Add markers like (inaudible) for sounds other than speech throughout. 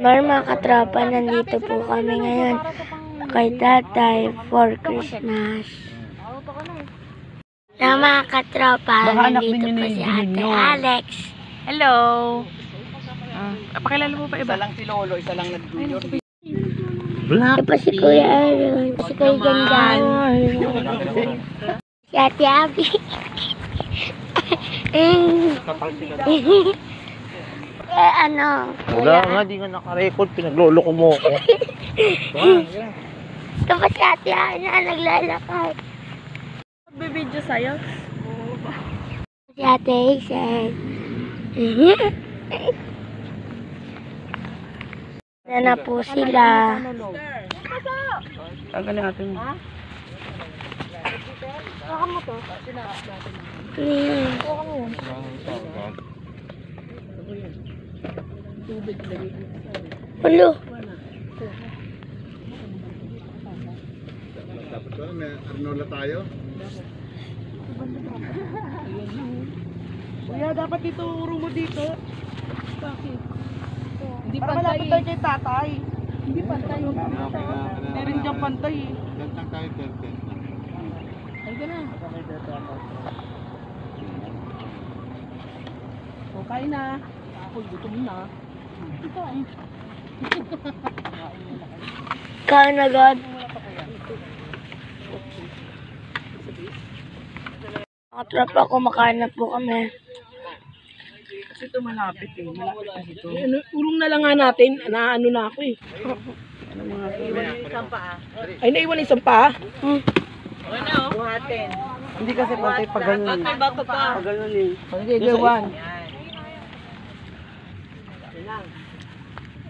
Mga mga katropa, nandito po kami ngayon kay tatay for Christmas. Na mga katropa, nandito po si ate. Alex. Hello! Ah, pakilala mo pa iba? Isa lang si Lolo, isa lang nag-junior. Ito po si Kuya Aaron, si Kuya Gandan, si ate Abby. (laughs) eh ano, Wala nga, di nga nakarecord. Pinagloloko mo ako. (laughs) ito po si ate Ana, naglalakad. Bibidyo sa'yo? Si ate Hazel. (laughs) na na po sila. Tagalin natin. Hmm. Ulo. Dapat ba? May Arnola tayo? Kuya, dapat ituro mo dito. Bakit? Hindi pantay. Para kay tatay. Hindi pantay. Hindi rin dyan pantay eh. Gantang tayo, Tenten. Ay, ka na. O, kain na. Ako, gutom na. Eh. Kain agad. Mga tropa, kumakain na po kami. Kasi ito malapit eh. Malapit kasi ito. Ano, urong na lang nga natin. Naano na ako eh. Ano mga Ay, naiwan isang pa? Hmm. Hindi kasi pantay pag ganun. Pag ganun eh. Sige, okay,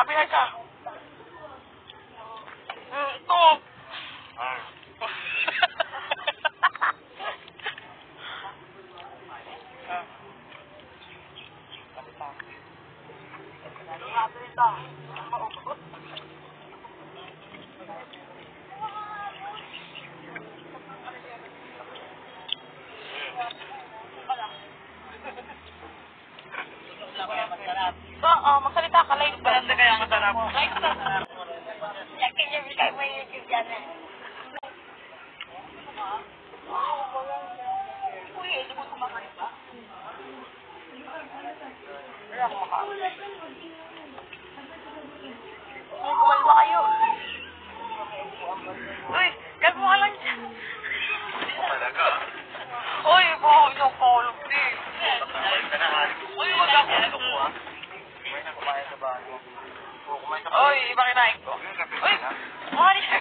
अभिनेता Uy, kalmo ka lang dyan. Talaga? Uy, baka isang kolong, please. Uy, wag ako. Uy, iba kinain ko. Uy, mga niya.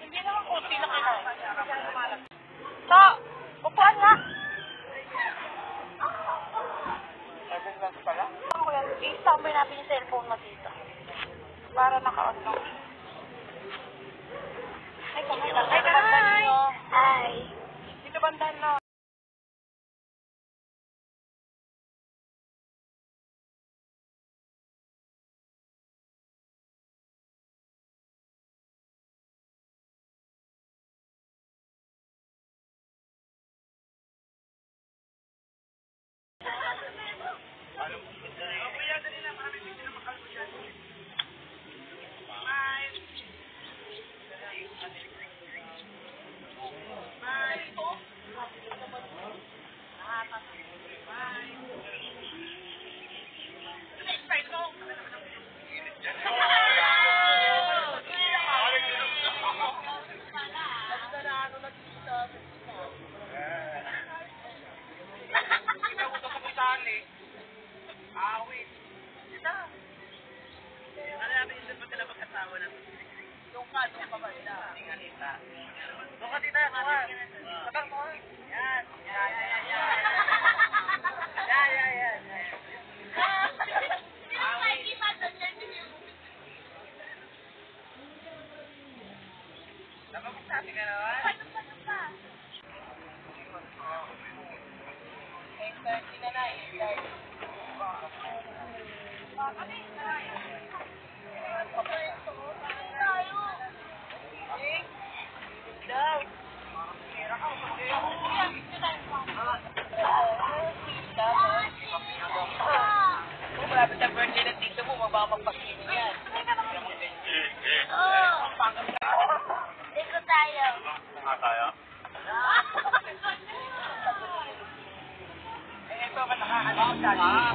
Hindi naman kunti na kinain. So, upuan nga. Ano ko yan? I-standby natin yung cellphone mo dito. Para naka-on lang. Ay, kamusta? Ay, Hi. Hi. Dito banda no. Thank you. Ito, matakakalawag tayo. Ah.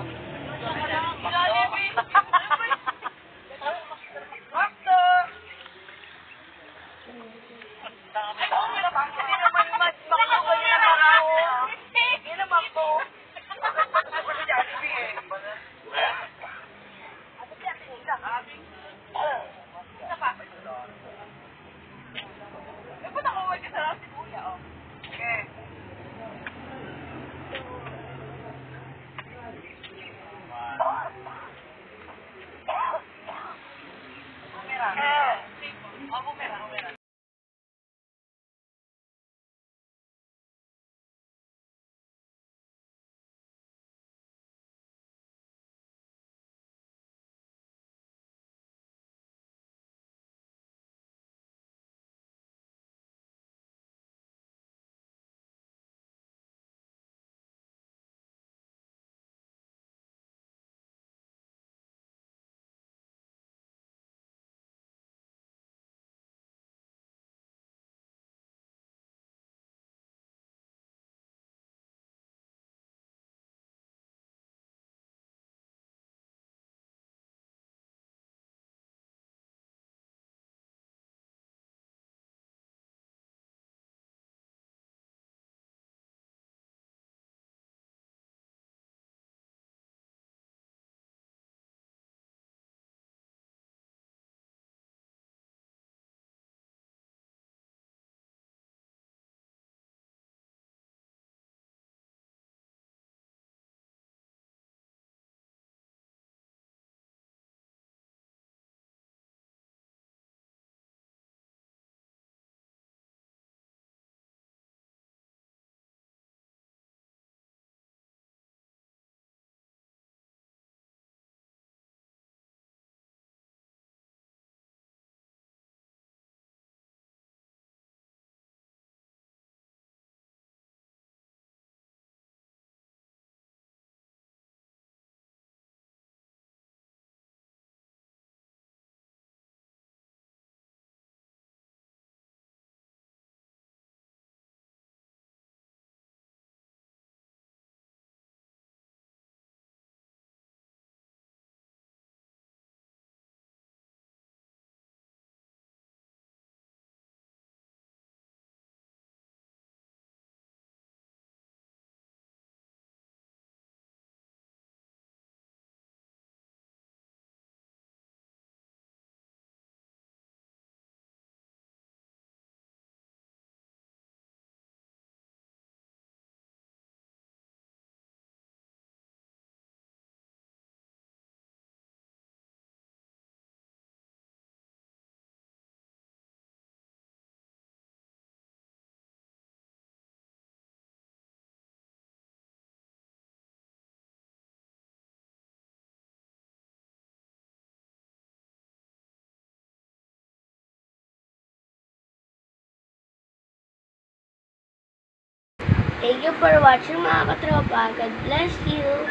Thank you for watching mga katropa. God bless you.